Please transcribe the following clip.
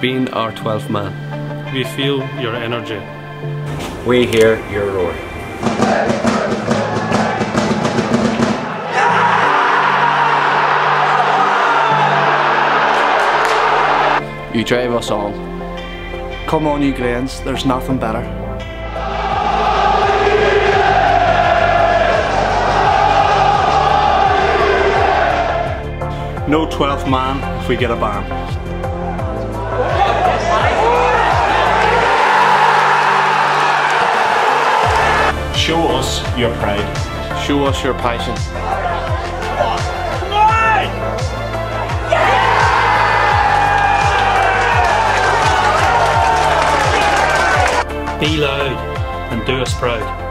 being our 12th man. We feel your energy. We hear your roar. You drive us on. Come on you Glens, there's nothing better. No 12th man if we get a ban. Show us your pride. Show us your passion. Be loud and do us proud.